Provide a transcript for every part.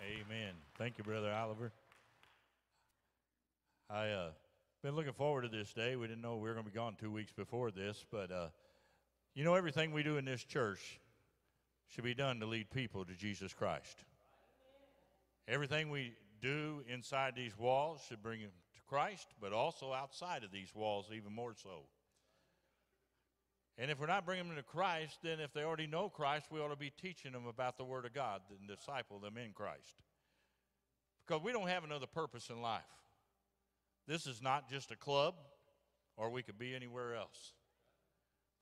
Amen. Thank you, Brother Oliver. I uh, been looking forward to this day. We didn't know we were going to be gone two weeks before this, but uh, you know, everything we do in this church should be done to lead people to Jesus Christ. Everything we do inside these walls should bring them to Christ, but also outside of these walls, even more so. And if we're not bringing them to Christ, then if they already know Christ, we ought to be teaching them about the Word of God and disciple them in Christ. Because we don't have another purpose in life. This is not just a club, or we could be anywhere else.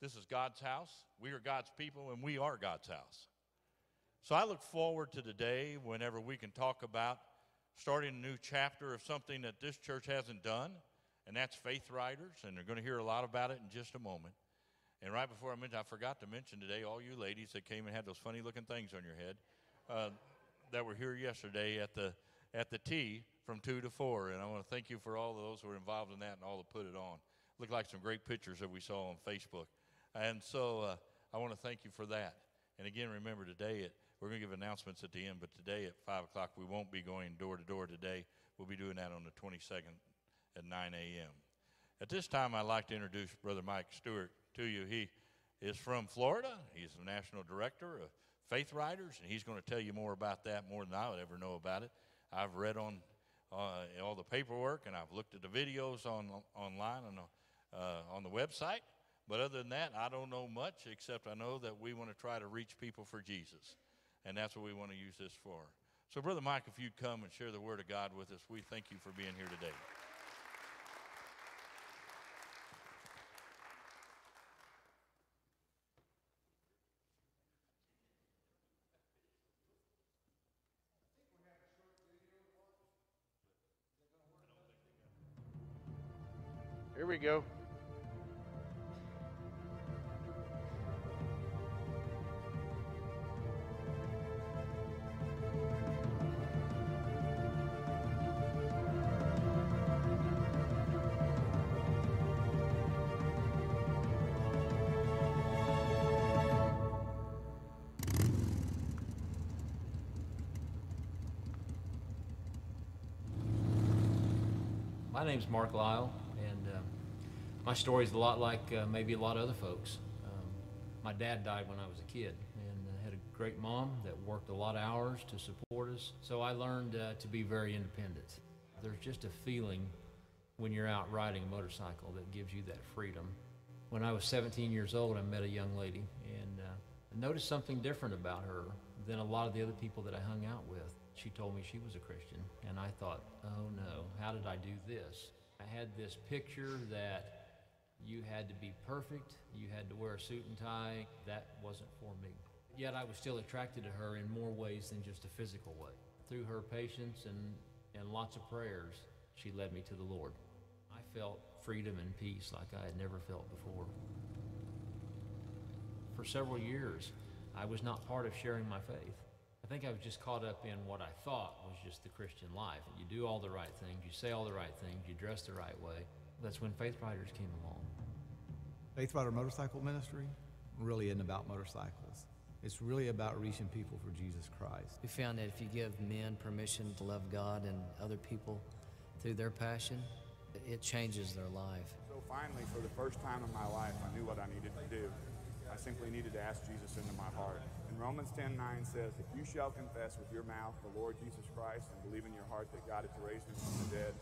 This is God's house. We are God's people, and we are God's house. So I look forward to the day whenever we can talk about starting a new chapter of something that this church hasn't done, and that's Faith Riders, and they're going to hear a lot about it in just a moment. And right before I mentioned, I forgot to mention today, all you ladies that came and had those funny looking things on your head uh, that were here yesterday at the at the tea from two to four. And I want to thank you for all of those who were involved in that and all that put it on. Looked like some great pictures that we saw on Facebook. And so uh, I want to thank you for that. And again, remember today, at, we're going to give announcements at the end, but today at 5 o'clock, we won't be going door to door today. We'll be doing that on the 22nd at 9 a.m. At this time, I'd like to introduce Brother Mike Stewart to you. He is from Florida. He's the national director of Faith Riders, and he's going to tell you more about that more than I would ever know about it. I've read on uh, all the paperwork and I've looked at the videos on online on the, uh, on the website. But other than that, I don't know much except I know that we want to try to reach people for Jesus, and that's what we want to use this for. So, Brother Mike, if you'd come and share the Word of God with us, we thank you for being here today. Here we go. My name's Mark Lyle, my story is a lot like uh, maybe a lot of other folks. Um, my dad died when I was a kid, and uh, had a great mom that worked a lot of hours to support us. So I learned uh, to be very independent. There's just a feeling when you're out riding a motorcycle that gives you that freedom. When I was 17 years old, I met a young lady, and uh, I noticed something different about her than a lot of the other people that I hung out with. She told me she was a Christian, and I thought, oh no, how did I do this? I had this picture that you had to be perfect, you had to wear a suit and tie. That wasn't for me. Yet I was still attracted to her in more ways than just a physical way. Through her patience and, and lots of prayers, she led me to the Lord. I felt freedom and peace like I had never felt before. For several years, I was not part of sharing my faith. I think I was just caught up in what I thought was just the Christian life. You do all the right things, you say all the right things, you dress the right way. That's when Faith Riders came along. Faith Rider Motorcycle Ministry really isn't about motorcycles. It's really about reaching people for Jesus Christ. We found that if you give men permission to love God and other people through their passion, it changes their life. So finally, for the first time in my life, I knew what I needed to do. I simply needed to ask Jesus into my heart. And Romans 10 9 says, If you shall confess with your mouth the Lord Jesus Christ and believe in your heart that God has raised him from the dead,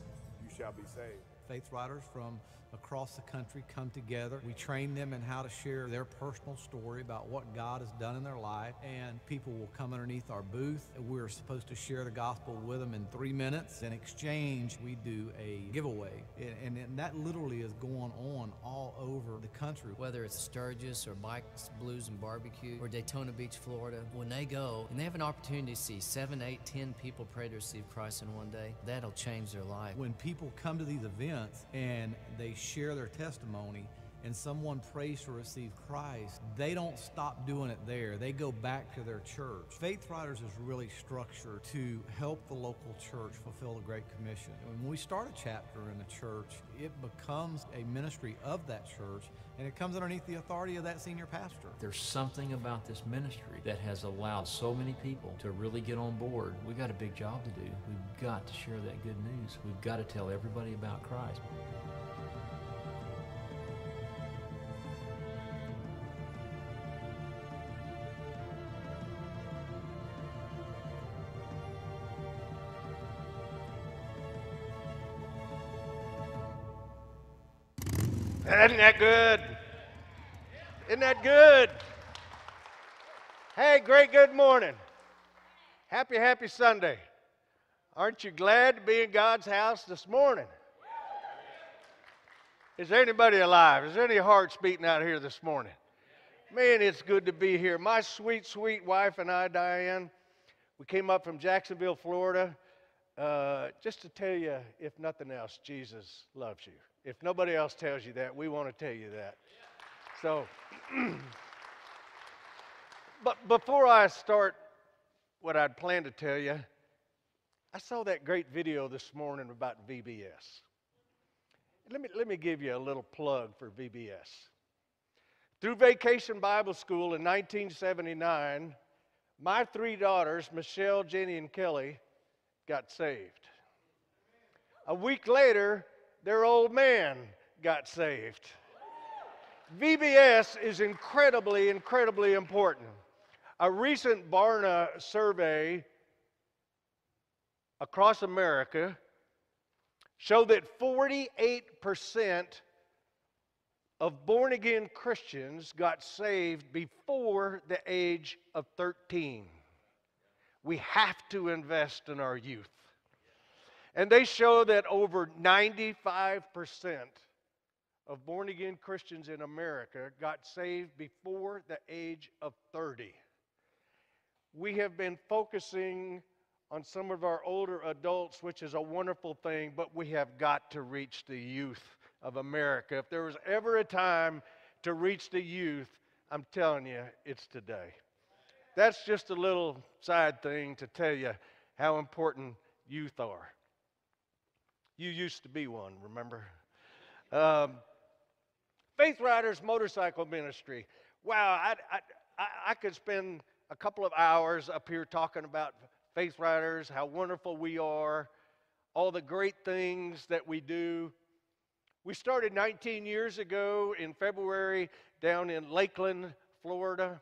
you shall be saved. Faith riders from across the country come together. We train them in how to share their personal story about what God has done in their life, and people will come underneath our booth. We're supposed to share the gospel with them in three minutes. In exchange, we do a giveaway, and, and that literally is going on all over the country. Whether it's Sturgis or Bikes, Blues, and Barbecue or Daytona Beach, Florida, when they go and they have an opportunity to see seven, eight, ten people pray to receive Christ in one day, that'll change their life. When people come to these events and they share their testimony and someone prays to receive Christ, they don't stop doing it there. They go back to their church. Faith Riders is really structured to help the local church fulfill the Great Commission. When we start a chapter in a church, it becomes a ministry of that church and it comes underneath the authority of that senior pastor. There's something about this ministry that has allowed so many people to really get on board. We've got a big job to do. We've got to share that good news. We've got to tell everybody about Christ. Isn't that good? Isn't that good? Hey, great good morning. Happy, happy Sunday. Aren't you glad to be in God's house this morning? Is there anybody alive? Is there any hearts beating out here this morning? Man, it's good to be here. My sweet, sweet wife and I, Diane, we came up from Jacksonville, Florida, uh, just to tell you, if nothing else, Jesus loves you. If nobody else tells you that, we want to tell you that. So, but before I start what I'd planned to tell you, I saw that great video this morning about VBS. Let me, let me give you a little plug for VBS. Through Vacation Bible School in 1979, my three daughters, Michelle, Jenny, and Kelly, got saved. A week later, their old man got saved. VBS is incredibly, incredibly important. A recent Barna survey across America showed that 48% of born again Christians got saved before the age of 13. We have to invest in our youth. And they show that over 95% of born again Christians in America got saved before the age of 30. We have been focusing on some of our older adults, which is a wonderful thing, but we have got to reach the youth of America. If there was ever a time to reach the youth, I'm telling you, it's today. That's just a little side thing to tell you how important youth are. You used to be one, remember? Um, Faith Riders Motorcycle Ministry. Wow, I, I, I could spend a couple of hours up here talking about Faith Riders, how wonderful we are, all the great things that we do. We started 19 years ago in February down in Lakeland, Florida.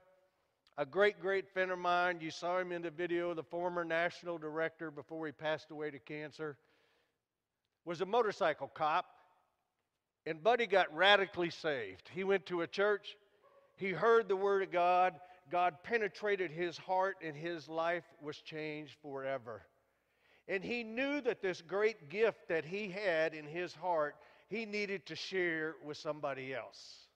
A great, great friend of mine, you saw him in the video, the former national director before he passed away to cancer was a motorcycle cop, and Buddy got radically saved. He went to a church, he heard the Word of God, God penetrated his heart, and his life was changed forever. And he knew that this great gift that he had in his heart, he needed to share with somebody else.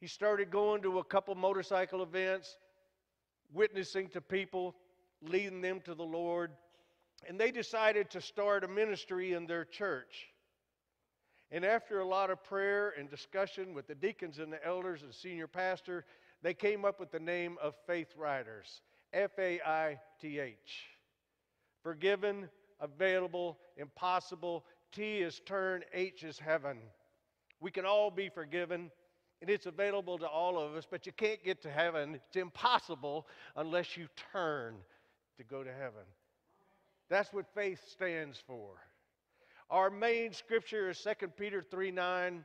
He started going to a couple motorcycle events, witnessing to people, leading them to the Lord and they decided to start a ministry in their church. And after a lot of prayer and discussion with the deacons and the elders and senior pastor, they came up with the name of Faith Riders F A I T H. Forgiven, available, impossible. T is turn, H is heaven. We can all be forgiven, and it's available to all of us, but you can't get to heaven. It's impossible unless you turn to go to heaven. That's what faith stands for. Our main scripture is 2 Peter 3 9.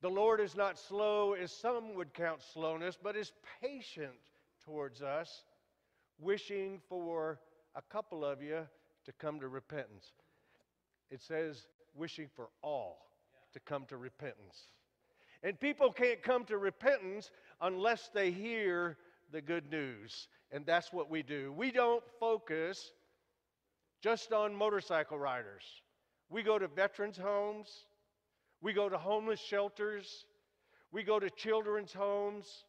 The Lord is not slow, as some would count slowness, but is patient towards us, wishing for a couple of you to come to repentance. It says, wishing for all to come to repentance. And people can't come to repentance unless they hear the good news. And that's what we do. We don't focus just on motorcycle riders. We go to veterans' homes, we go to homeless shelters, we go to children's homes,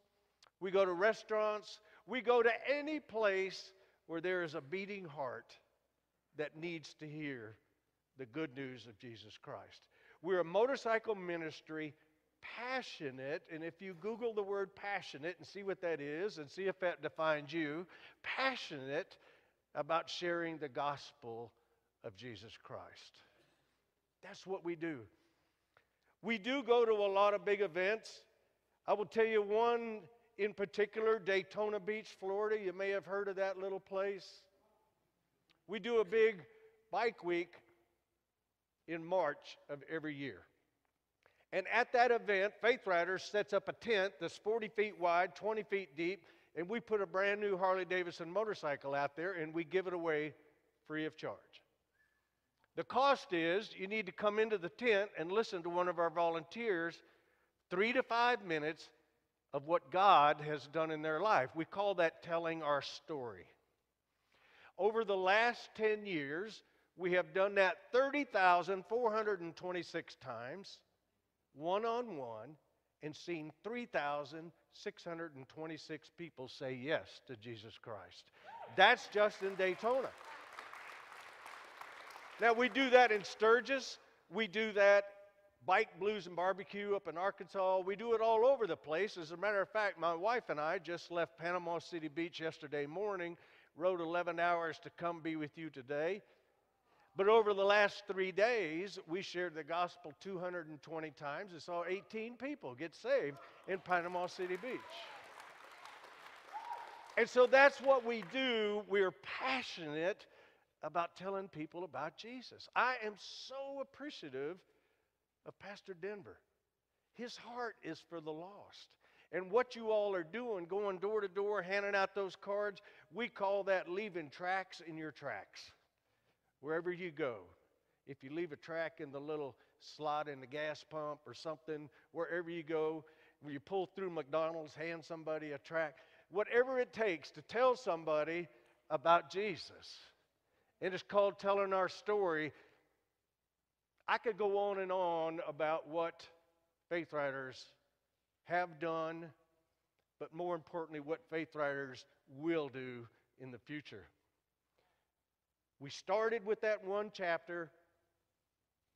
we go to restaurants, we go to any place where there is a beating heart that needs to hear the good news of Jesus Christ. We're a motorcycle ministry, passionate, and if you Google the word passionate and see what that is and see if that defines you, passionate about sharing the gospel of Jesus Christ. That's what we do. We do go to a lot of big events. I will tell you one in particular Daytona Beach, Florida. You may have heard of that little place. We do a big bike week in March of every year. And at that event, Faith Riders sets up a tent that's 40 feet wide, 20 feet deep, and we put a brand new Harley Davidson motorcycle out there and we give it away free of charge. The cost is you need to come into the tent and listen to one of our volunteers three to five minutes of what God has done in their life. We call that telling our story. Over the last 10 years, we have done that 30,426 times, one on one, and seen 3,626 people say yes to Jesus Christ. That's just in Daytona. Now, we do that in Sturgis. We do that Bike Blues and Barbecue up in Arkansas. We do it all over the place. As a matter of fact, my wife and I just left Panama City Beach yesterday morning, rode 11 hours to come be with you today. But over the last three days, we shared the gospel 220 times and saw 18 people get saved in Panama City Beach. And so that's what we do. We're passionate about telling people about Jesus. I am so appreciative of Pastor Denver. His heart is for the lost. And what you all are doing, going door to door, handing out those cards, we call that leaving tracks in your tracks. Wherever you go. If you leave a track in the little slot in the gas pump or something, wherever you go, when you pull through McDonald's, hand somebody a track, whatever it takes to tell somebody about Jesus. It is called telling our story. I could go on and on about what Faith riders have done, but more importantly, what Faith riders will do in the future. We started with that one chapter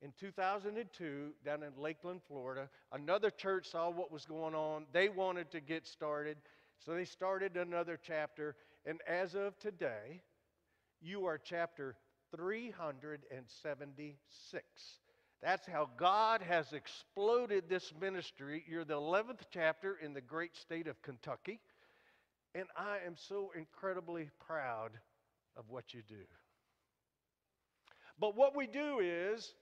in 2002 down in Lakeland, Florida. Another church saw what was going on. They wanted to get started, so they started another chapter. And as of today, you are chapter 376. That's how God has exploded this ministry. You're the 11th chapter in the great state of Kentucky. And I am so incredibly proud of what you do. But what we do is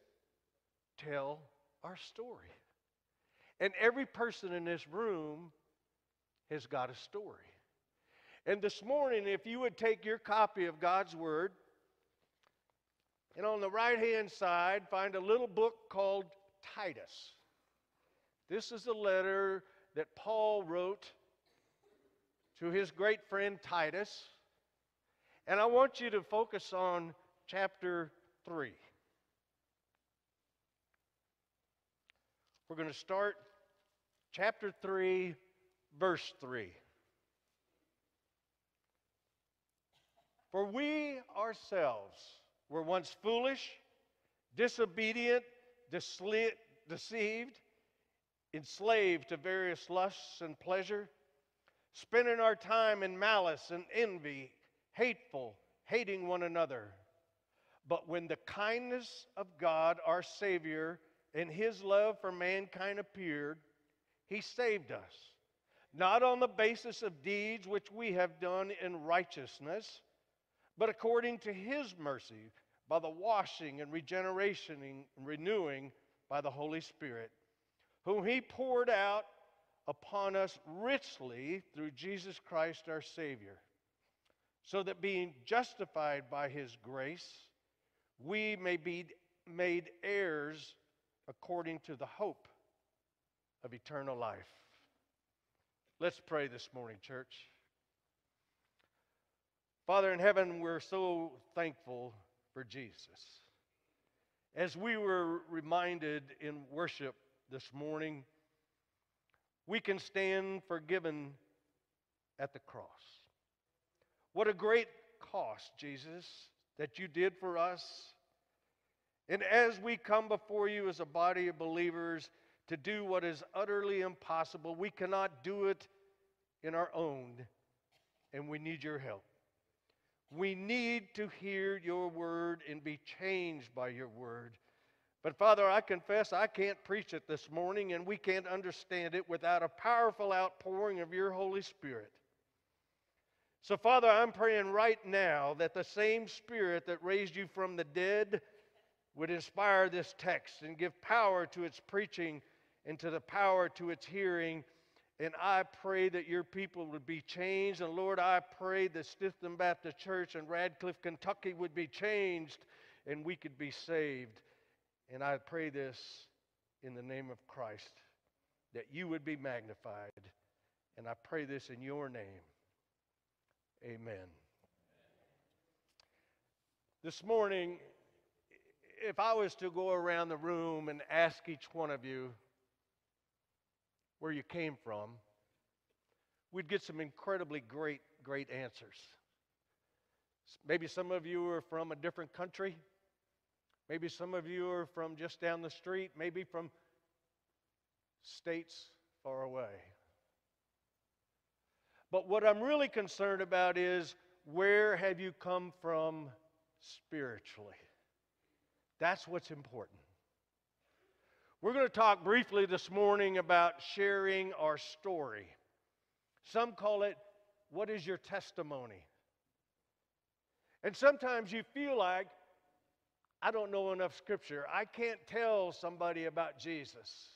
tell our story. And every person in this room has got a story. And this morning, if you would take your copy of God's Word, and on the right hand side, find a little book called Titus. This is a letter that Paul wrote to his great friend Titus. And I want you to focus on chapter 3. We're going to start chapter 3, verse 3. For we ourselves were once foolish, disobedient, deceived, enslaved to various lusts and pleasure, spending our time in malice and envy, hateful, hating one another. But when the kindness of God, our Savior, and His love for mankind appeared, He saved us, not on the basis of deeds which we have done in righteousness but according to his mercy, by the washing and regeneration and renewing by the Holy Spirit, whom he poured out upon us richly through Jesus Christ our Savior, so that being justified by his grace, we may be made heirs according to the hope of eternal life. Let's pray this morning, church. Father in heaven, we're so thankful for Jesus. As we were reminded in worship this morning, we can stand forgiven at the cross. What a great cost, Jesus, that you did for us. And as we come before you as a body of believers to do what is utterly impossible, we cannot do it in our own, and we need your help. We need to hear your word and be changed by your word. But Father, I confess I can't preach it this morning, and we can't understand it without a powerful outpouring of your Holy Spirit. So, Father, I'm praying right now that the same Spirit that raised you from the dead would inspire this text and give power to its preaching and to the power to its hearing. And I pray that your people would be changed. And Lord, I pray that Stithton Baptist Church in Radcliff, Kentucky would be changed and we could be saved. And I pray this in the name of Christ, that you would be magnified. And I pray this in your name. Amen. This morning, if I was to go around the room and ask each one of you where you came from, we'd get some incredibly great, great answers. Maybe some of you are from a different country. Maybe some of you are from just down the street. Maybe from states far away. But what I'm really concerned about is where have you come from spiritually? That's what's important. We're going to talk briefly this morning about sharing our story. Some call it, What is your testimony? And sometimes you feel like, I don't know enough scripture. I can't tell somebody about Jesus.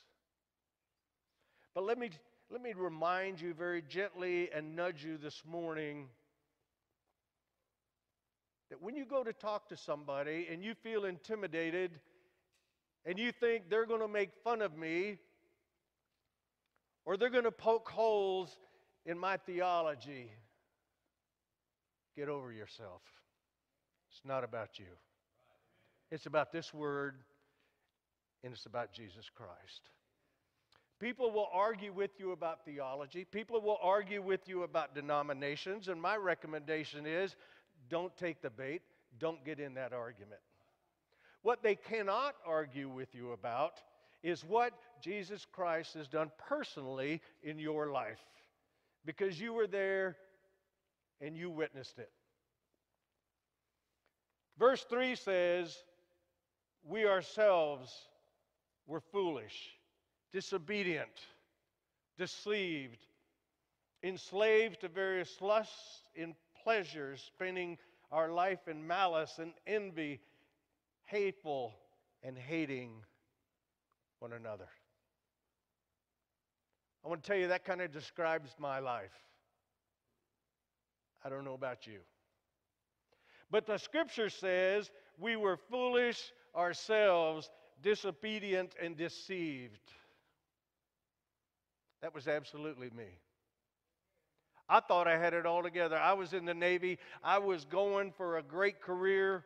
But let me let me remind you very gently and nudge you this morning that when you go to talk to somebody and you feel intimidated and you think they're going to make fun of me or they're going to poke holes in my theology, get over yourself. It's not about you, it's about this word and it's about Jesus Christ. People will argue with you about theology. People will argue with you about denominations. And my recommendation is don't take the bait, don't get in that argument. What they cannot argue with you about is what Jesus Christ has done personally in your life because you were there and you witnessed it. Verse 3 says, We ourselves were foolish disobedient, deceived, enslaved to various lusts and pleasures, spending our life in malice and envy, hateful, and hating one another. I want to tell you that kind of describes my life. I don't know about you. But the scripture says we were foolish ourselves, disobedient, and deceived. That was absolutely me. I thought I had it all together. I was in the Navy, I was going for a great career.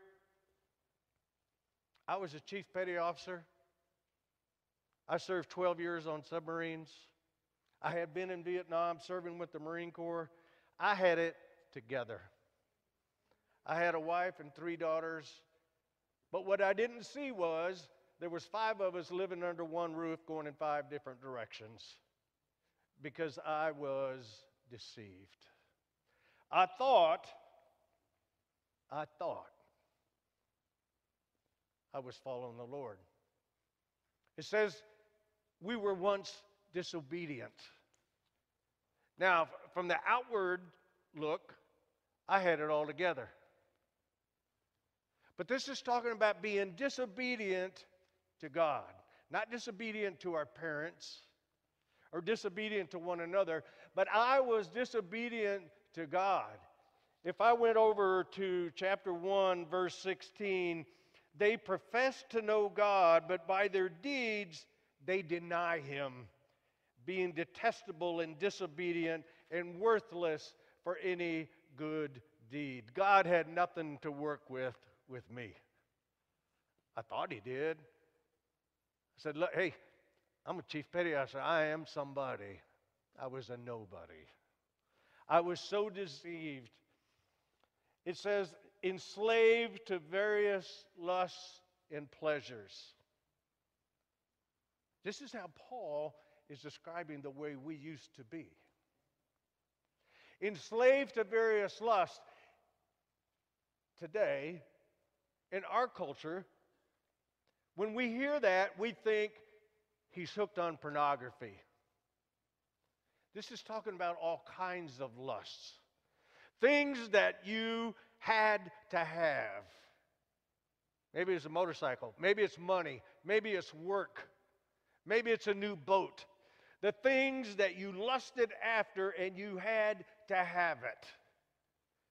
I was a chief petty officer. I served 12 years on submarines. I had been in Vietnam serving with the Marine Corps. I had it together. I had a wife and three daughters. But what I didn't see was there was five of us living under one roof going in five different directions because I was deceived. I thought, I thought I was following the Lord. It says we were once disobedient. Now, from the outward look, I had it all together. But this is talking about being disobedient to God, not disobedient to our parents, or disobedient to one another, but I was disobedient to God. If I went over to chapter 1, verse 16, they profess to know God, but by their deeds they deny Him, being detestable and disobedient and worthless for any good deed. God had nothing to work with with me. I thought He did. I said, Look, hey, I'm a chief petty officer. I am somebody. I was a nobody. I was so deceived. It says, enslaved to various lusts and pleasures. This is how Paul is describing the way we used to be. Enslaved to various lusts. Today, in our culture, when we hear that, we think he's hooked on pornography. This is talking about all kinds of lusts. Things that you had to have. Maybe it's a motorcycle. Maybe it's money. Maybe it's work. Maybe it's a new boat. The things that you lusted after and you had to have it.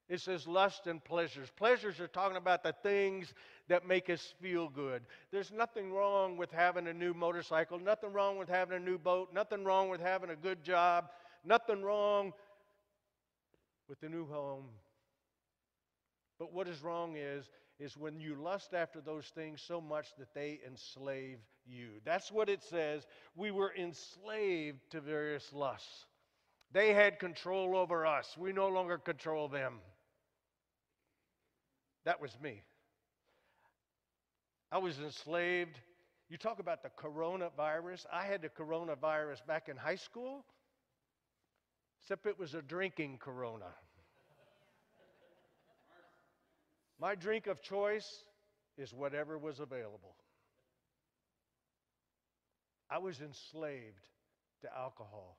It says lust and pleasures. Pleasures are talking about the things that make us feel good. There's nothing wrong with having a new motorcycle, nothing wrong with having a new boat, nothing wrong with having a good job, nothing wrong with the new home. But what is wrong is is when you lust after those things so much that they enslave you. That's what it says. We were enslaved to various lusts. They had control over us. We no longer control them. That was me. I was enslaved. You talk about the coronavirus. I had the coronavirus back in high school, except it was a drinking corona. My drink of choice is whatever was available. I was enslaved to alcohol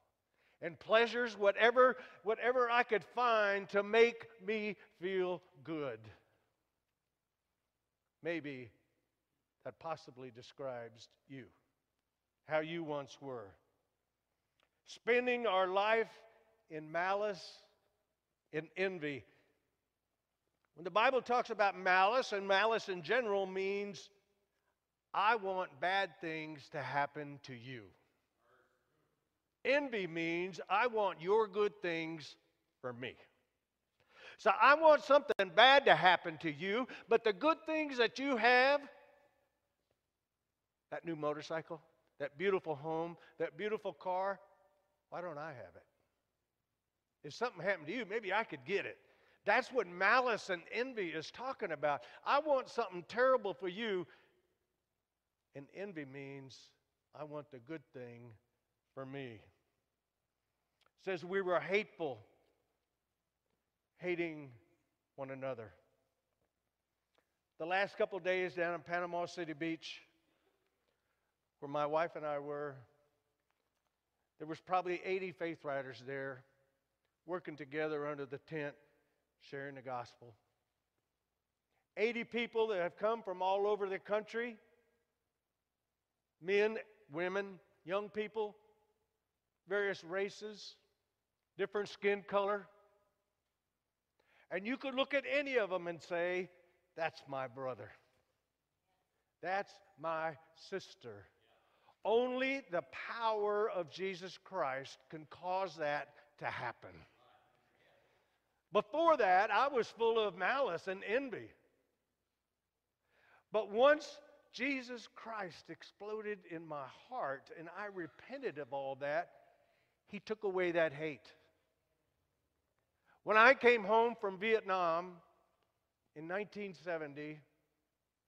and pleasures, whatever, whatever I could find to make me feel good. Maybe that possibly describes you, how you once were. Spending our life in malice, in envy, when the Bible talks about malice, and malice in general means I want bad things to happen to you. Envy means I want your good things for me. So I want something bad to happen to you, but the good things that you have that new motorcycle, that beautiful home, that beautiful car why don't I have it? If something happened to you, maybe I could get it. That's what malice and envy is talking about. I want something terrible for you. And envy means I want the good thing for me. It says we were hateful, hating one another. The last couple days down in Panama City Beach, where my wife and I were, there was probably 80 faith riders there working together under the tent sharing the gospel. 80 people that have come from all over the country men, women, young people, various races, different skin color. And you could look at any of them and say, That's my brother. That's my sister. Only the power of Jesus Christ can cause that to happen. Before that, I was full of malice and envy. But once Jesus Christ exploded in my heart and I repented of all that, He took away that hate. When I came home from Vietnam in 1970,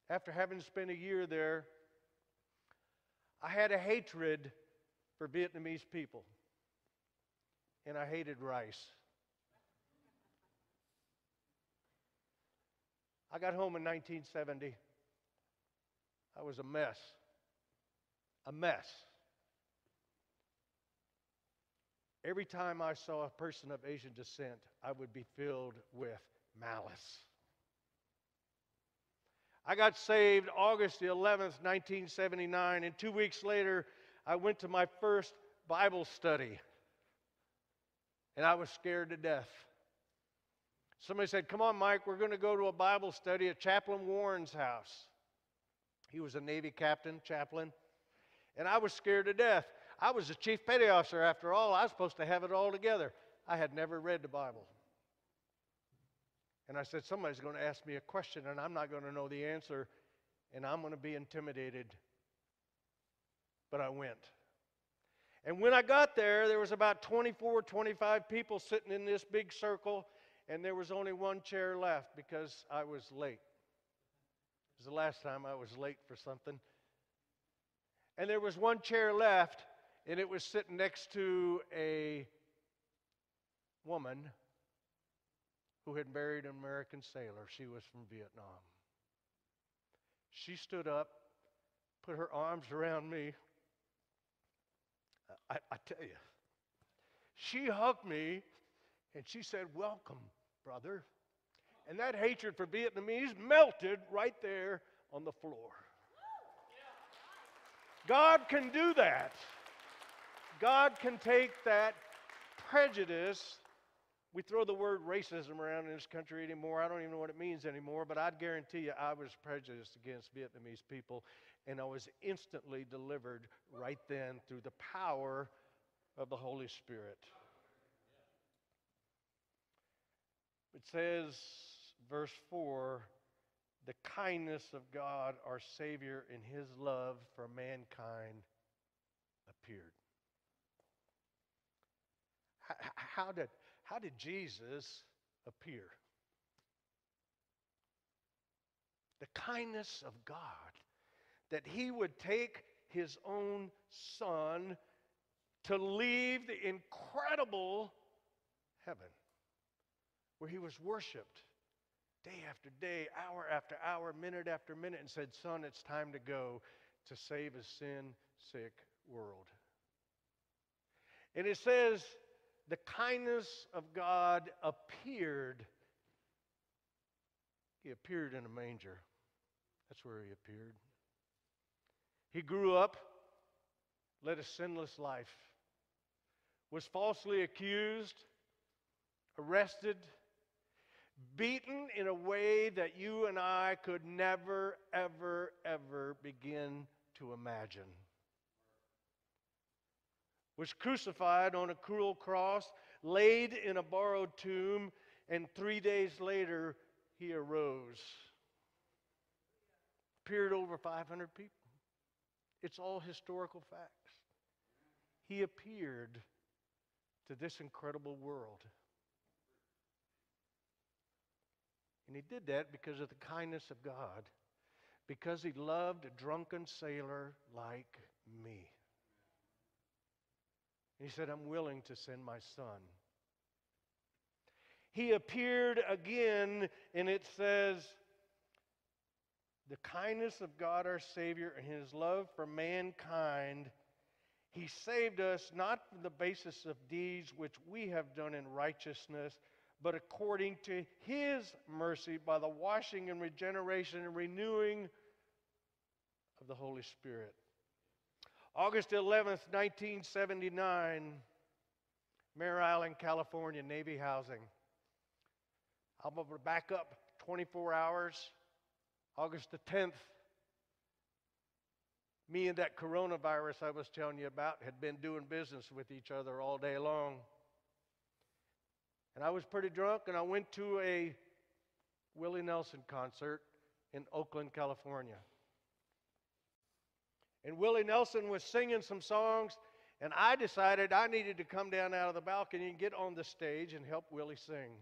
after having spent a year there, I had a hatred for Vietnamese people. And I hated rice. I got home in 1970. I was a mess. A mess. Every time I saw a person of Asian descent, I would be filled with malice. I got saved August the 11th, 1979, and two weeks later, I went to my first Bible study. And I was scared to death. Somebody said, Come on, Mike, we're going to go to a Bible study at Chaplain Warren's house. He was a Navy captain, chaplain, and I was scared to death. I was a chief petty officer after all. I was supposed to have it all together. I had never read the Bible. And I said, Somebody's going to ask me a question, and I'm not going to know the answer, and I'm going to be intimidated. But I went. And when I got there, there was about 24, 25 people sitting in this big circle and there was only one chair left because I was late. It was the last time I was late for something. And there was one chair left, and it was sitting next to a woman who had married an American sailor. She was from Vietnam. She stood up, put her arms around me. I, I tell you, she hugged me and she said, Welcome, brother. And that hatred for Vietnamese melted right there on the floor. God can do that. God can take that prejudice. We throw the word racism around in this country anymore. I don't even know what it means anymore, but I'd guarantee you I was prejudiced against Vietnamese people, and I was instantly delivered right then through the power of the Holy Spirit. It says, verse 4 the kindness of God, our Savior, and His love for mankind appeared. H- How did, how did Jesus appear? The kindness of God, that He would take His own Son to leave the incredible heaven where He was worshiped day after day, hour after hour, minute after minute, and said, Son, it's time to go to save a sin sick world. And it says, the kindness of God appeared. He appeared in a manger. That's where he appeared. He grew up, led a sinless life, was falsely accused, arrested, beaten in a way that you and I could never, ever, ever begin to imagine. Was crucified on a cruel cross, laid in a borrowed tomb, and three days later he arose. Appeared over 500 people. It's all historical facts. He appeared to this incredible world. And he did that because of the kindness of God, because he loved a drunken sailor like me. He said, I'm willing to send my son. He appeared again, and it says, the kindness of God our Savior and his love for mankind, he saved us not from the basis of deeds which we have done in righteousness but according to his mercy by the washing and regeneration and renewing of the Holy Spirit. August 11th, 1979, Mare Island, California, Navy housing. I'm going to back up 24 hours. August the 10th, me and that coronavirus I was telling you about had been doing business with each other all day long. And I was pretty drunk, and I went to a Willie Nelson concert in Oakland, California. And Willie Nelson was singing some songs, and I decided I needed to come down out of the balcony and get on the stage and help Willie sing.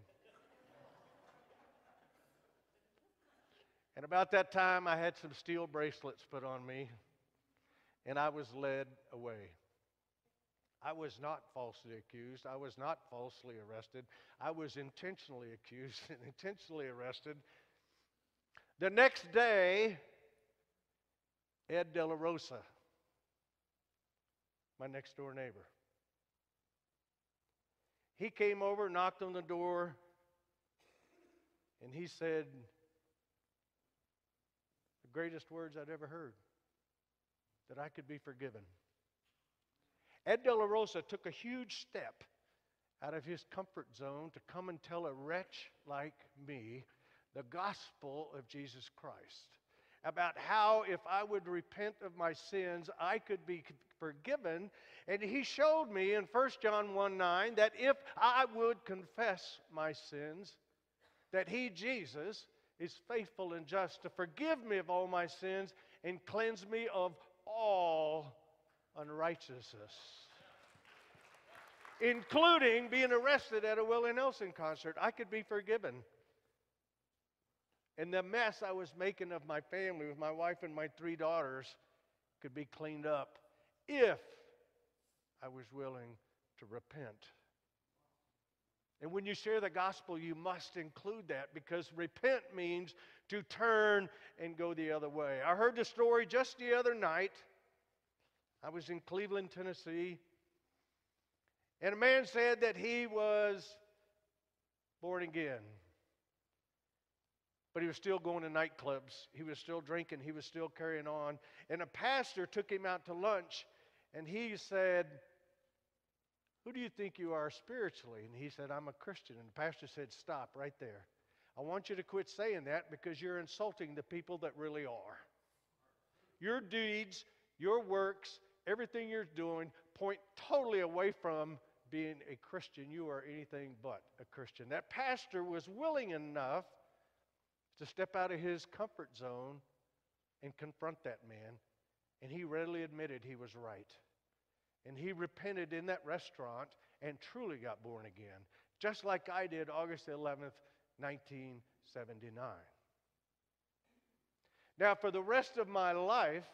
and about that time, I had some steel bracelets put on me, and I was led away. I was not falsely accused. I was not falsely arrested. I was intentionally accused and intentionally arrested. The next day, Ed De La Rosa, my next door neighbor, he came over, knocked on the door, and he said the greatest words I'd ever heard that I could be forgiven. Ed De La Rosa took a huge step out of his comfort zone to come and tell a wretch like me the gospel of Jesus Christ. About how, if I would repent of my sins, I could be forgiven. And he showed me in 1 John 1 9 that if I would confess my sins, that he, Jesus, is faithful and just to forgive me of all my sins and cleanse me of all unrighteousness, including being arrested at a Willie Nelson concert. I could be forgiven. And the mess I was making of my family with my wife and my three daughters could be cleaned up if I was willing to repent. And when you share the gospel, you must include that because repent means to turn and go the other way. I heard the story just the other night. I was in Cleveland, Tennessee, and a man said that he was born again. But he was still going to nightclubs. He was still drinking. He was still carrying on. And a pastor took him out to lunch and he said, Who do you think you are spiritually? And he said, I'm a Christian. And the pastor said, Stop right there. I want you to quit saying that because you're insulting the people that really are. Your deeds, your works, everything you're doing point totally away from being a Christian. You are anything but a Christian. That pastor was willing enough to step out of his comfort zone and confront that man. And he readily admitted he was right. And he repented in that restaurant and truly got born again, just like I did August 11th, 1979. Now, for the rest of my life,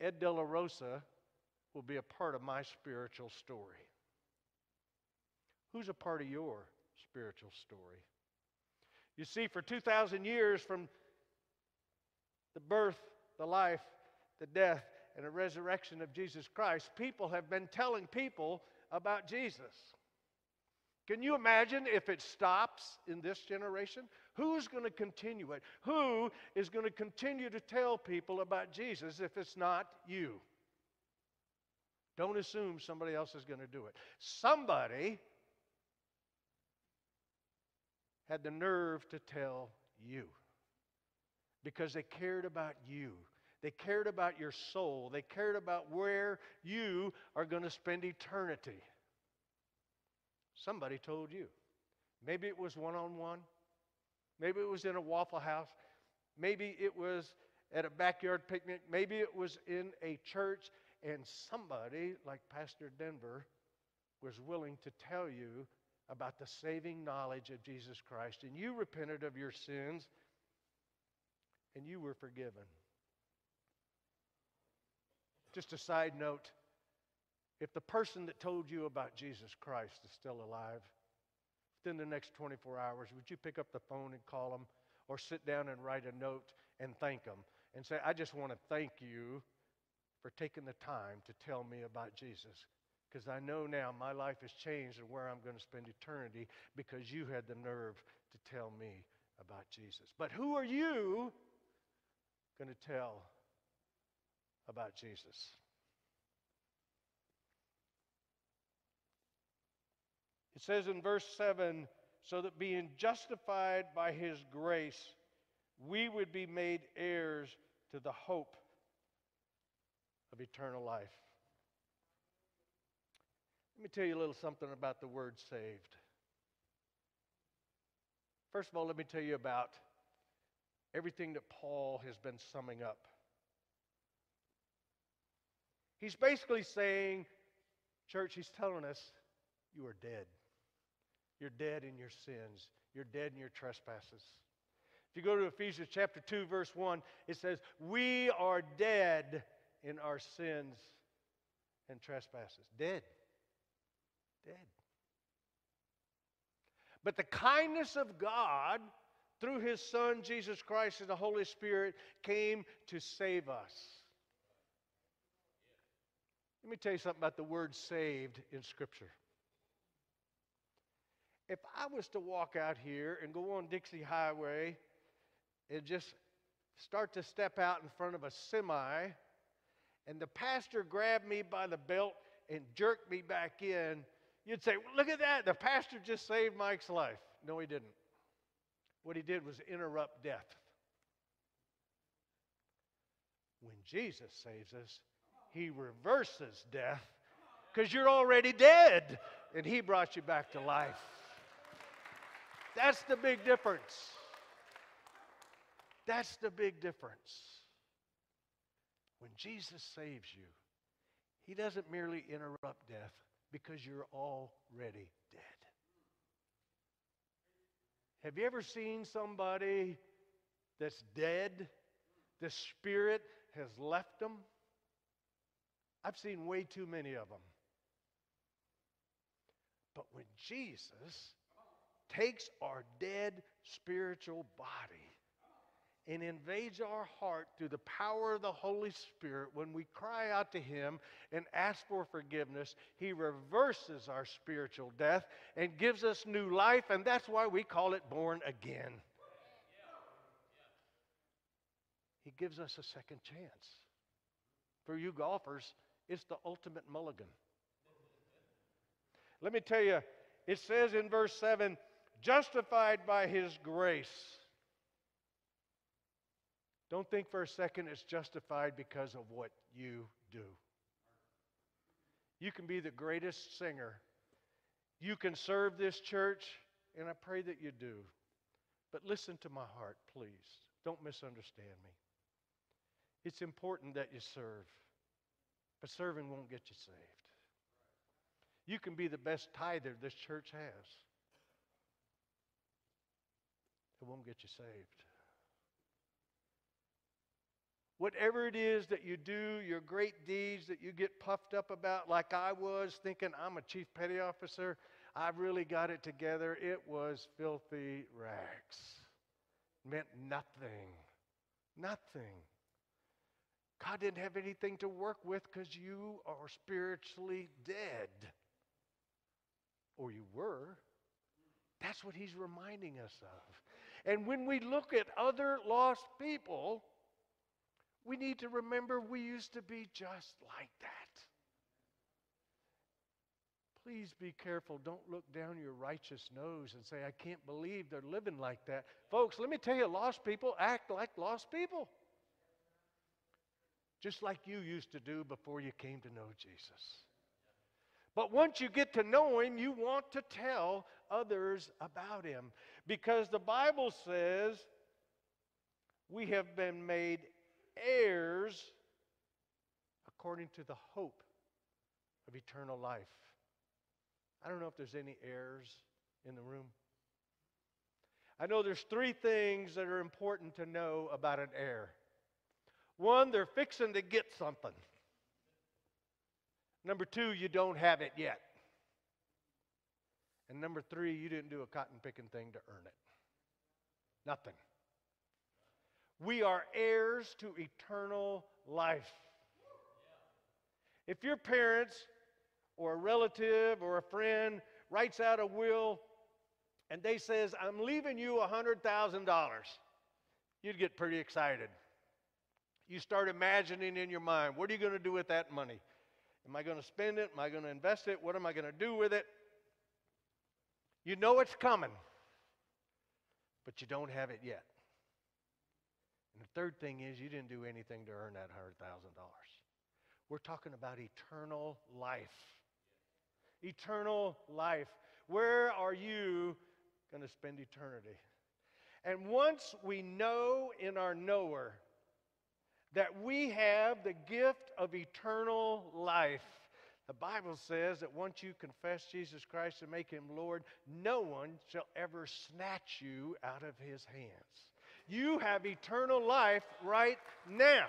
Ed De La Rosa will be a part of my spiritual story. Who's a part of your spiritual story? You see, for 2,000 years, from the birth, the life, the death, and the resurrection of Jesus Christ, people have been telling people about Jesus. Can you imagine if it stops in this generation? Who's going to continue it? Who is going to continue to tell people about Jesus if it's not you? Don't assume somebody else is going to do it. Somebody had the nerve to tell you because they cared about you. They cared about your soul. They cared about where you are going to spend eternity. Somebody told you. Maybe it was one on one. Maybe it was in a Waffle House. Maybe it was at a backyard picnic. Maybe it was in a church. And somebody, like Pastor Denver, was willing to tell you about the saving knowledge of Jesus Christ, and you repented of your sins, and you were forgiven. Just a side note if the person that told you about Jesus Christ is still alive, within the next 24 hours, would you pick up the phone and call them or sit down and write a note and thank them and say, I just want to thank you for taking the time to tell me about Jesus? Because I know now my life has changed and where I'm going to spend eternity because you had the nerve to tell me about Jesus. But who are you going to tell about Jesus? It says in verse 7 so that being justified by his grace, we would be made heirs to the hope of eternal life. Let me tell you a little something about the word saved. First of all, let me tell you about everything that Paul has been summing up. He's basically saying, church, he's telling us, you are dead. You're dead in your sins. You're dead in your trespasses. If you go to Ephesians chapter 2, verse 1, it says, We are dead in our sins and trespasses. Dead dead. But the kindness of God through his Son, Jesus Christ, and the Holy Spirit came to save us. Let me tell you something about the word saved in Scripture. If I was to walk out here and go on Dixie Highway and just start to step out in front of a semi, and the pastor grabbed me by the belt and jerked me back in, You'd say, Look at that. The pastor just saved Mike's life. No, he didn't. What he did was interrupt death. When Jesus saves us, he reverses death because you're already dead and he brought you back to life. That's the big difference. That's the big difference. When Jesus saves you, he doesn't merely interrupt death, because you're already dead. Have you ever seen somebody that's dead? The spirit has left them? I've seen way too many of them. But when Jesus takes our dead spiritual body and invades our heart through the power of the Holy Spirit, when we cry out to Him and ask for forgiveness, He reverses our spiritual death and gives us new life, and that's why we call it born again. He gives us a second chance. For you golfers, it's the ultimate mulligan. Let me tell you, it says in verse 7 justified by his grace. Don't think for a second it's justified because of what you do. You can be the greatest singer. You can serve this church, and I pray that you do. But listen to my heart, please. Don't misunderstand me. It's important that you serve, but serving won't get you saved. You can be the best tither this church has, it won't get you saved. Whatever it is that you do, your great deeds that you get puffed up about, like I was thinking I'm a chief petty officer, I've really got it together. It was filthy rags. Meant nothing. Nothing. God didn't have anything to work with because you are spiritually dead. Or you were. That's what he's reminding us of. And when we look at other lost people, we need to remember we used to be just like that. Please be careful. Don't look down your righteous nose and say, I can't believe they're living like that. Folks, let me tell you, lost people act like lost people. Just like you used to do before you came to know Jesus. But once you get to know him, you want to tell others about him. Because the Bible says we have been made heirs according to the hope of eternal life. I don't know if there's any heirs in the room. I know there's three things that are important to know about an heir. One, they're fixing to get something. Number two, you don't have it yet. And number three, you didn't do a cotton picking thing to earn it. Nothing. We are heirs to eternal life. If your parents or a relative or a friend writes out a will and they says, I'm leaving you $100,000, you'd get pretty excited. You start imagining in your mind, what are you going to do with that money? Am I going to spend it? Am I going to invest it? What am I going to do with it? You know it's coming, but you don't have it yet. The third thing is, you didn't do anything to earn that $100,000. We're talking about eternal life. Eternal life. Where are you going to spend eternity? And once we know in our knower that we have the gift of eternal life, the Bible says that once you confess Jesus Christ and make him Lord, no one shall ever snatch you out of his hands. You have eternal life right now.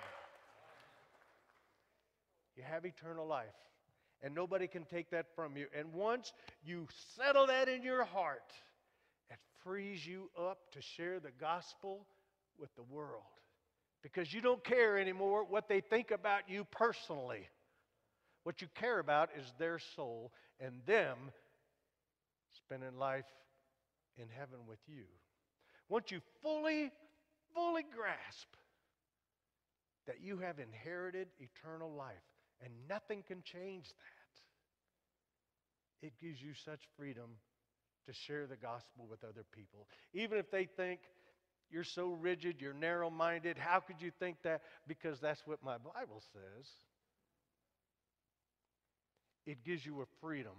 You have eternal life. And nobody can take that from you. And once you settle that in your heart, it frees you up to share the gospel with the world. Because you don't care anymore what they think about you personally. What you care about is their soul and them spending life in heaven with you. Once you fully grasp that you have inherited eternal life and nothing can change that, it gives you such freedom to share the gospel with other people. Even if they think you're so rigid, you're narrow minded, how could you think that? Because that's what my Bible says. It gives you a freedom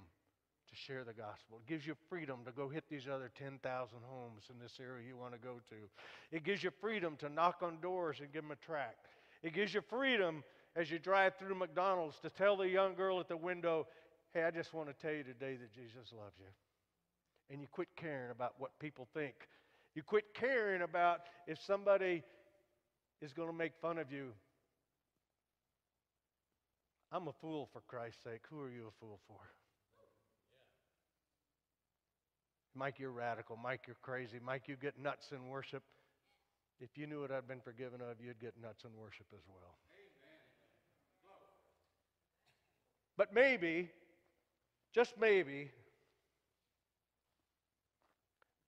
to share the gospel. It gives you freedom to go hit these other 10,000 homes in this area you want to go to. It gives you freedom to knock on doors and give them a tract. It gives you freedom as you drive through McDonald's to tell the young girl at the window, hey, I just want to tell you today that Jesus loves you. And you quit caring about what people think You quit caring about if somebody is going to make fun of you. I'm a fool for Christ's sake. Who are you a fool for? Mike, you're radical. Mike, you're crazy. Mike, you get nuts in worship. If you knew what I'd been forgiven of, you'd get nuts in worship as well. But maybe, just maybe,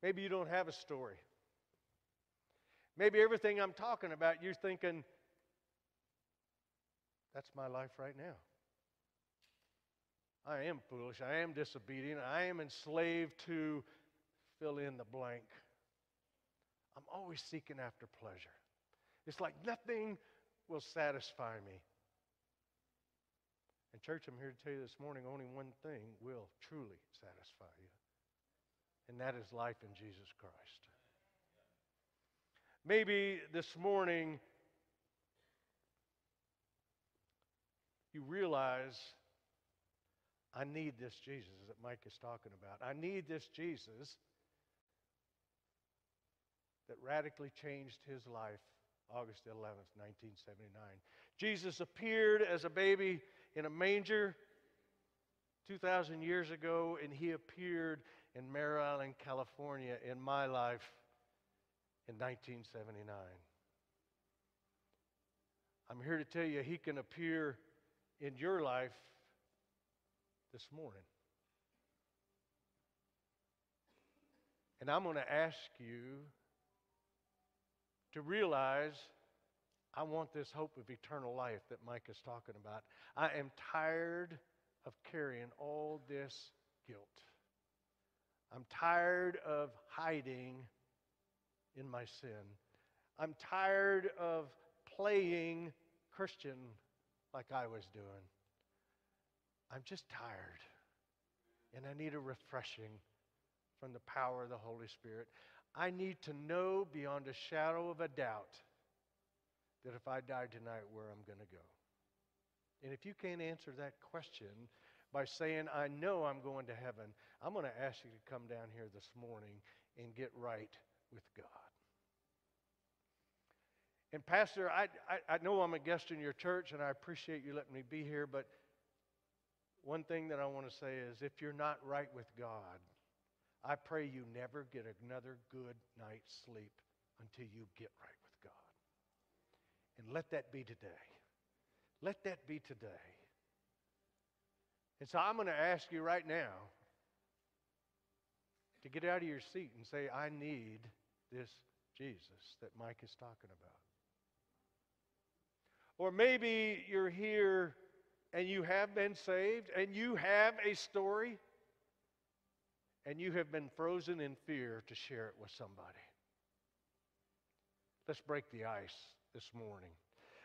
maybe you don't have a story. Maybe everything I'm talking about, you're thinking, that's my life right now. I am foolish. I am disobedient. I am enslaved to fill in the blank. I'm always seeking after pleasure. It's like nothing will satisfy me. And, church, I'm here to tell you this morning only one thing will truly satisfy you, and that is life in Jesus Christ. Maybe this morning you realize I need this Jesus that Mike is talking about. I need this Jesus that radically changed his life August 11th, 1979. Jesus appeared as a baby in a manger 2,000 years ago, and he appeared in Mare Island, California, in my life in 1979. I'm here to tell you, he can appear in your life this morning. And I'm going to ask you to realize I want this hope of eternal life that Mike is talking about. I am tired of carrying all this guilt. I'm tired of hiding in my sin. I'm tired of playing Christian like I was doing. I'm just tired. And I need a refreshing from the power of the Holy Spirit. I need to know beyond a shadow of a doubt that if I die tonight, where I'm going to go. And if you can't answer that question by saying, I know I'm going to heaven, I'm going to ask you to come down here this morning and get right with God. And, Pastor, I, I, I, know I'm a guest in your church and I appreciate you letting me be here, but one thing that I want to say is if you're not right with God, I pray you never get another good night's sleep until you get right with God. And let that be today. Let that be today. And so I'm going to ask you right now to get out of your seat and say, I need this Jesus that Mike is talking about. Or maybe you're here and you have been saved and you have a story and you have been frozen in fear to share it with somebody. Let's break the ice this morning.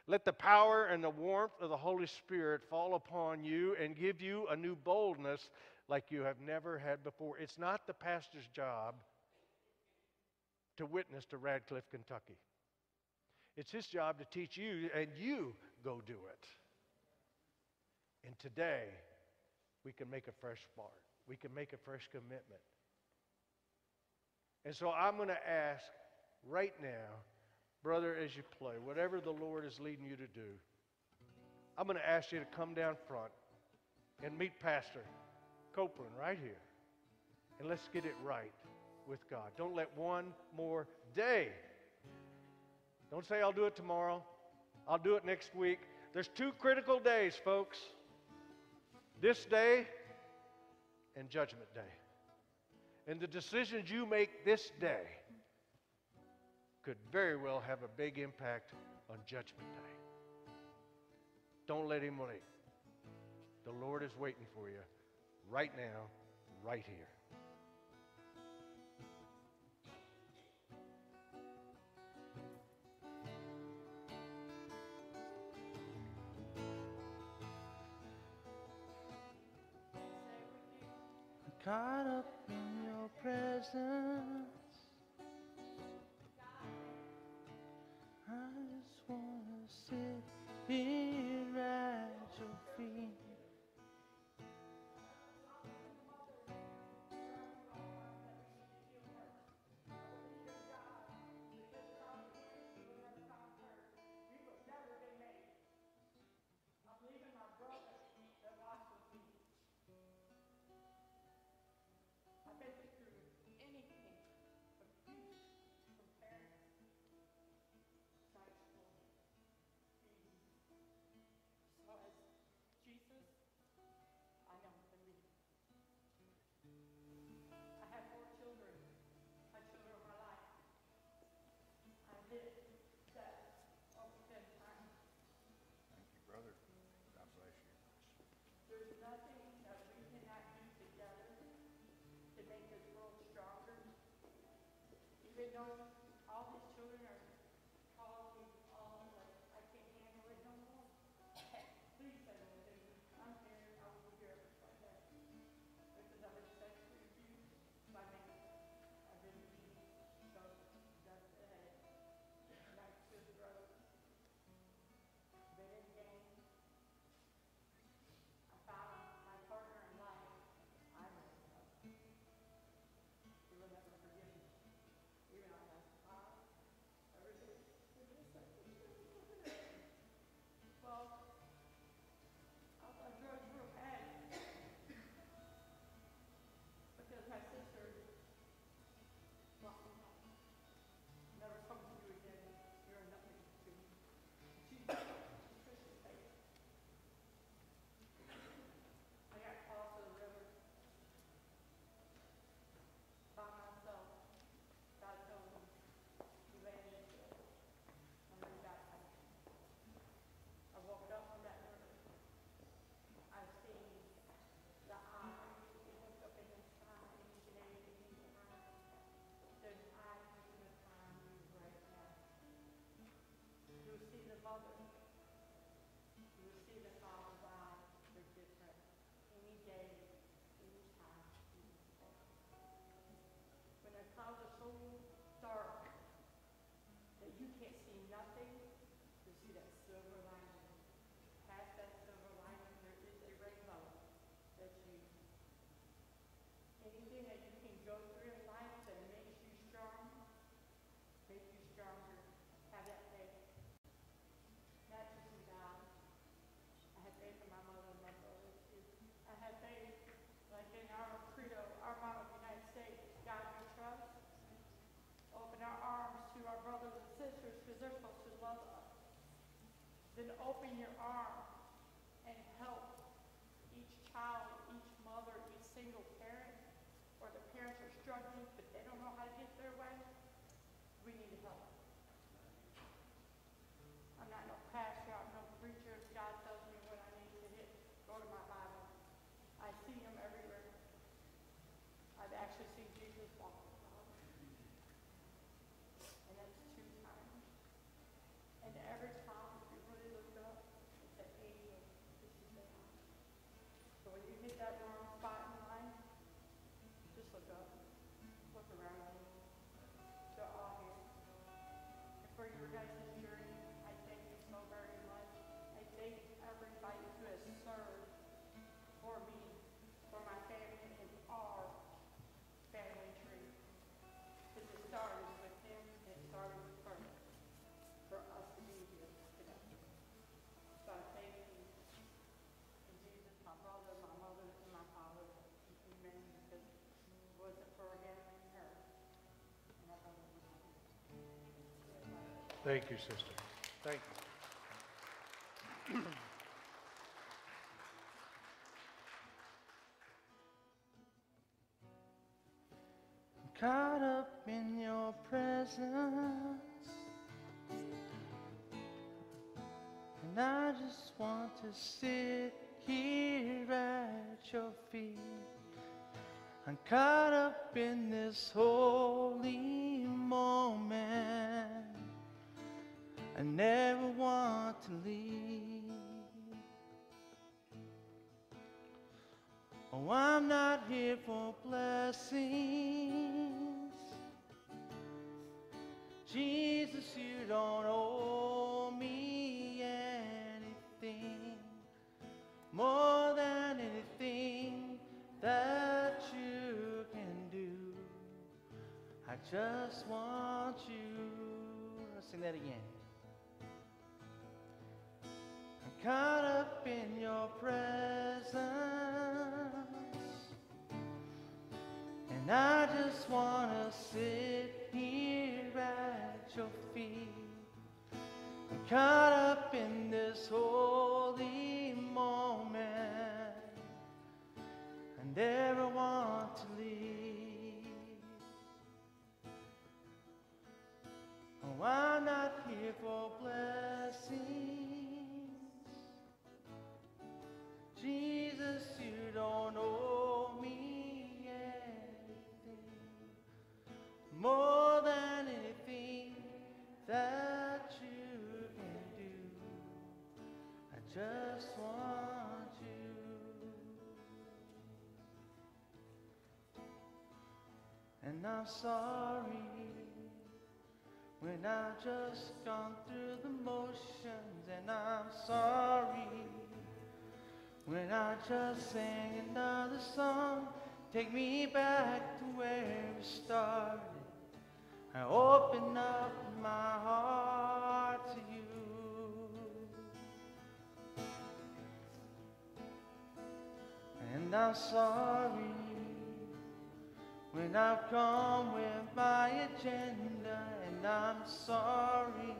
Let the power and the warmth of the Holy Spirit fall upon you and give you a new boldness like you have never had before. It's not the pastor's job to witness to Radcliff, Kentucky. It's his job to teach you, and you go do it. And today, we can make a fresh start. We can make a fresh commitment. And so I'm going to ask right now, brother, as you play, whatever the Lord is leading you to do, I'm going to ask you to come down front and meet Pastor Copeland right here. And let's get it right with God. Don't let one more day don't say, I'll do it tomorrow. I'll do it next week. There's two critical days, folks this day and Judgment Day. And the decisions you make this day could very well have a big impact on Judgment Day. Don't let him wait. The Lord is waiting for you right now, right here. Caught up in your presence. I just to sit 주여 then open your Thank you, sister. Thank you. I'm caught up in your presence, and I just want to sit here at your feet. I'm caught up in this holy moment. I never want to leave. Oh, I'm not here for blessings. Jesus, you don't owe me anything more than anything that you can do. I just want you. Sing that again. caught up in your presence. And I just want to sit here at your feet. I'm caught up in this holy And I'm sorry when I've just gone through the motions, and I'm sorry when I just sang another song. Take me back to where we started. I open up my heart I'm sorry when I've come with my agenda, and I'm sorry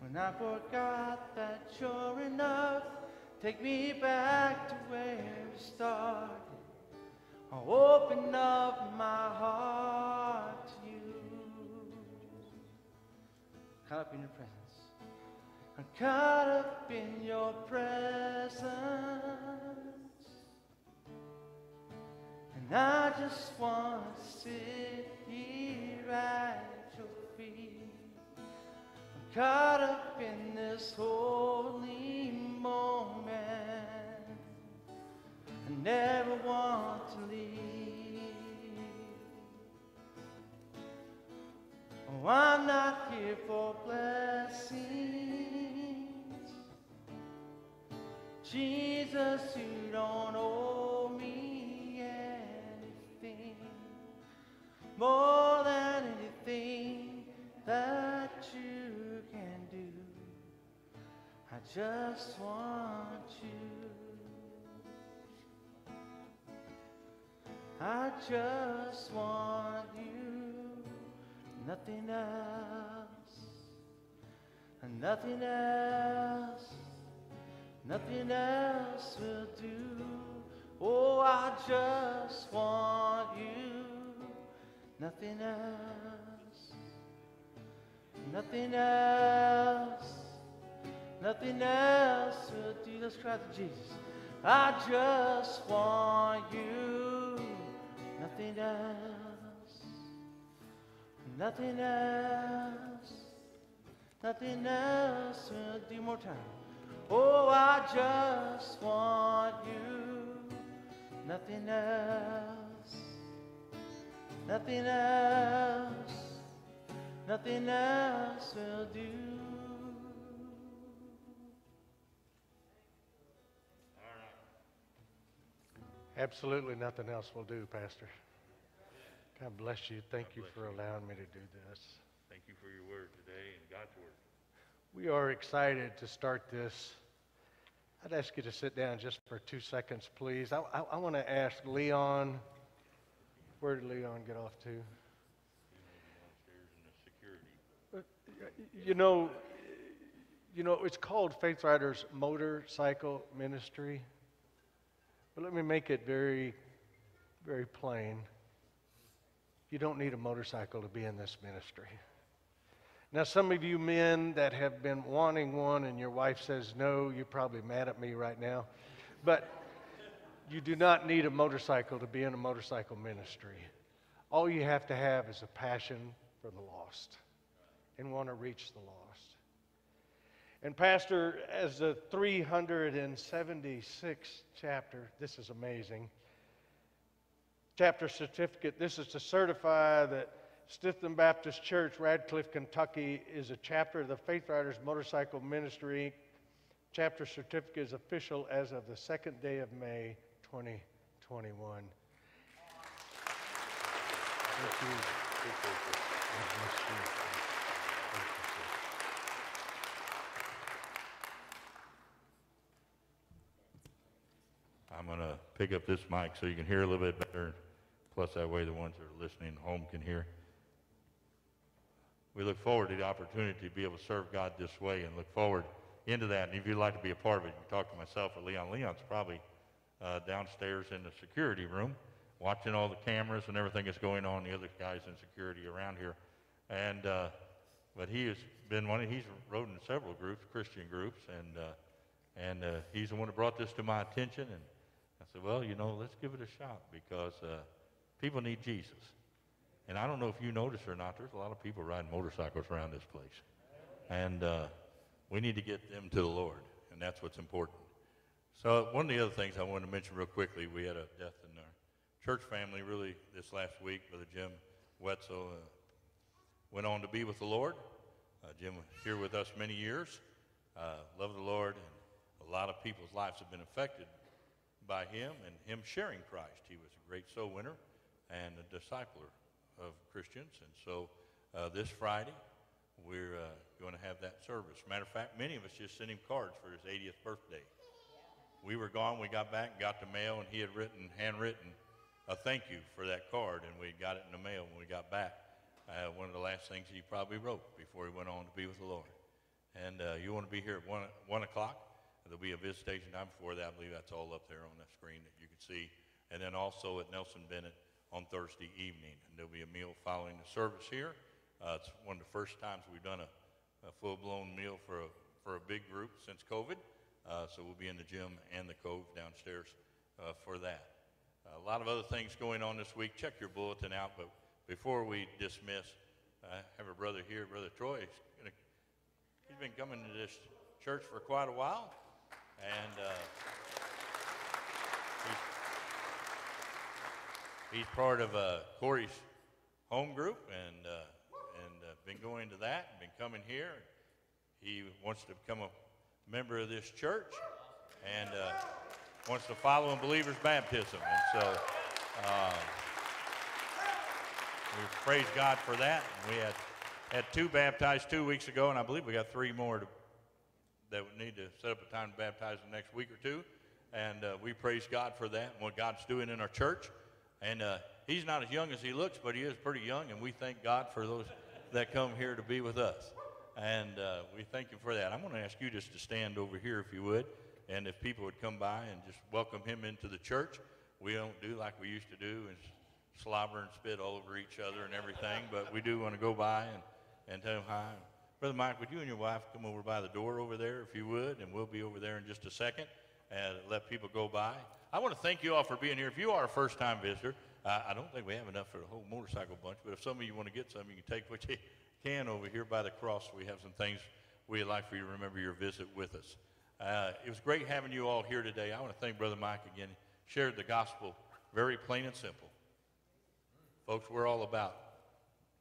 when I forgot that you're enough. Take me back to where we started. I'll open up my heart to you. Caught up in your presence. I'm caught up in your presence. And I just want to sit here at your feet. I'm caught up in this holy moment. I never want to leave. Oh, I'm not here for blessings. Jesus, you don't owe more than anything that you can do. I just want you. I just want you, nothing else, nothing else, nothing else will do. Oh, I just want you, nothing else, nothing else, nothing else. Will do. Let's cry Jesus. I just want you, nothing else, nothing else, nothing else. Will do more time. Oh, I just want you, nothing else, nothing else, nothing else will do. Absolutely nothing else will do, Pastor. God bless you. Thank you for allowing me to do this. Thank you for your word today and God's word. We are excited to start this. I'd ask you to sit down just for two seconds, please. I, I, I want to ask Leon, where did Leon get off to? You know, you know, it's called Faith Riders Motorcycle Ministry. But let me make it very, very plain. You don't need a motorcycle to be in this ministry. Now, some of you men that have been wanting one and your wife says no, you're probably mad at me right now. But you do not need a motorcycle to be in a motorcycle ministry. All you have to have is a passion for the lost and want to reach the lost. And, Pastor, as the 376th chapter, this is amazing. Chapter certificate, this is to certify that Stithton Baptist Church, Radcliff, Kentucky, is a chapter of the Faith Riders Motorcycle Ministry. Chapter certificate is official as of the second day of May 2021. Thank you. Thank you. I'm going to pick up this mic so you can hear a little bit better. Plus, that way the ones that are listening home can hear. We look forward to the opportunity to be able to serve God this way and look forward into that. And if you'd like to be a part of it, you can talk to myself or Leon. Leon's probably uh, downstairs in the security room watching all the cameras and everything that's going on, the other guys in security around here. And, uh, but he has been one, of- he's rode in several groups, Christian groups, and, uh, and uh, he's the one that brought this to my attention. And I said, well, you know, let's give it a shot because uh, people need Jesus. And I don't know if you notice or not, there's a lot of people riding motorcycles around this place. And we need to get them to the Lord. and that's what's important. So one of the other things I wanted to mention real quickly, we had a death in our church family really this last week. Brother Jim Wetzel uh, went on to be with the Lord. Uh, Jim was here with us many years, uh, loved the Lord, and a lot of people's lives have been affected by him and him sharing Christ. He was a great soul winner and a discipler of Christians. And so uh, this Friday, we're uh, going to have that service. Matter of fact, many of us just sent him cards for his 80th birthday. We were gone. We got back, and got the mail, and he had written, handwritten, a thank you for that card, and we got it in the mail when we got back. Uh, one of the last things he probably wrote before he went on to be with the Lord. And uh, you want to be here at one, one o'clock? There'll be a visitation time before that. I believe that's all up there on the screen that you can see. And then also at Nelson Bennett on Thursday evening. And there'll be a meal following the service here. Uh, it's one of the first times we've done a, a full-blown meal for a, for a big group since COVID. Uh, so we'll be in the gym and the cove downstairs uh, for that. a lot of other things going on this week. Check your bulletin out. But before we dismiss, I have a brother here, Brother Troy. He's, gonna, he's been coming to this church for quite a while. And uh, he's, he's part of uh, Corey's home group and, uh, and uh, been going to that and been coming here. He wants to become a member of this church and uh, wants to follow in believers' baptism. And so uh, we praise God for that. We had, had two baptized two weeks ago, and I believe we got three more to that would need to set up a time to baptize the next week or two. And uh, we praise God for that and what God's doing in our church. And uh, he's not as young as he looks, but he is pretty young, and we thank God for those that come here to be with us. And uh, we thank you for that. I'm going to ask you just to stand over here if you would. And if people would come by and just welcome him into the church, we don't do like we used to do and slobber and spit all over each other and everything, but we do want to go by and, and tell him hi. Brother Mike, would you and your wife come over by the door over there if you would, and we'll be over there in just a second and let people go by. I want to thank you all for being here. If you are a first-time visitor, I don't think we have enough for the whole motorcycle bunch, but if some of you want to get some, you can take what you can over here by the cross. We have some things we'd like for you to remember your visit with us. Uh, it was great having you all here today. I want to thank Brother Mike again. Shared the gospel very plain and simple. Folks, we're all about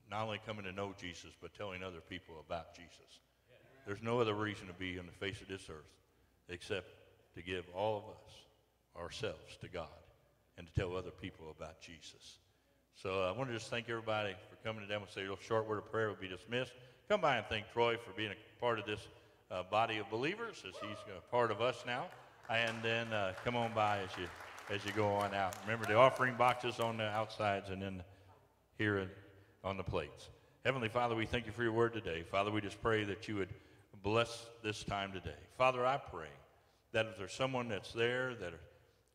not only coming to know Jesus, but telling other people about Jesus. There's no other reason to be on the face of this earth except to give all of us ourselves to God and to tell other people about Jesus. So uh, I want to just thank everybody for coming to say a little short word of prayer will be dismissed. Come by and thank Troy for being a part of this uh, body of believers as he's a part of us now. And then uh, come on by as you, as you go on out. Remember the offering boxes on the outsides and then here on the plates. Heavenly Father, we thank you for your word today. Father, we just pray that you would bless this time today. Father, I pray that if there's someone that's there that are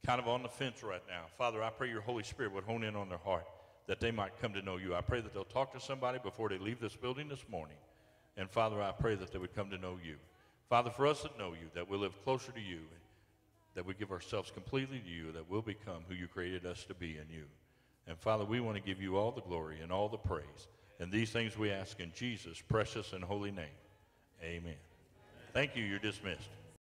kind of on the fence right now, Father, I pray your Holy Spirit would hone in on their heart that they might come to know you. I pray that they'll talk to somebody before they leave this building this morning. And Father, I pray that they would come to know you. Father, for us that know you, that we'll live closer to you, that we give ourselves completely to you, that we'll become who you created us to be in you. And Father, we want to give you all the glory and all the praise. And these things we ask in Jesus' precious and holy name. Amen. Thank you. You're dismissed.